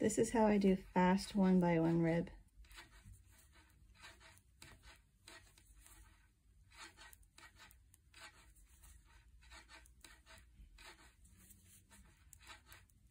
This is how I do fast one by one rib.